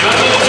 します。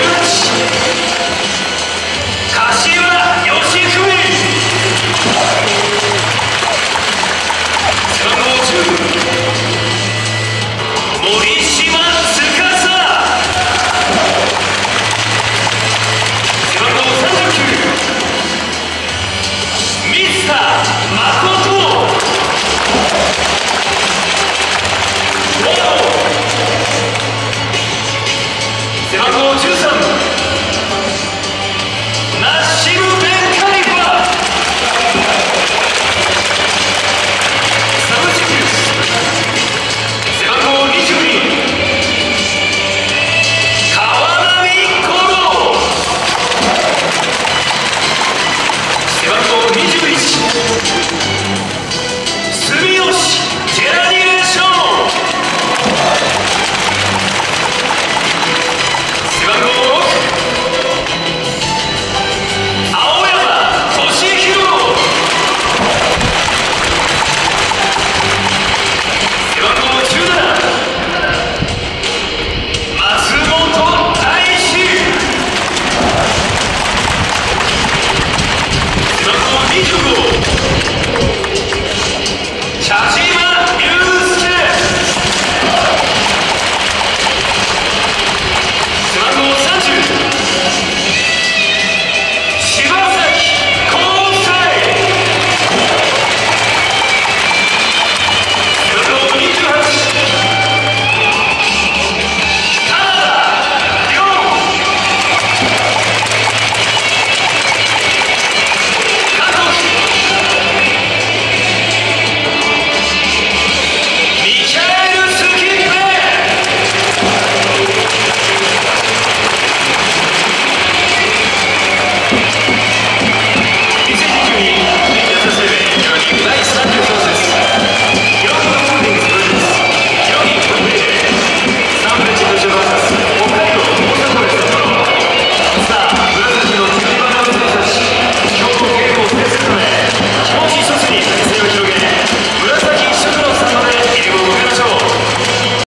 Unbelievable!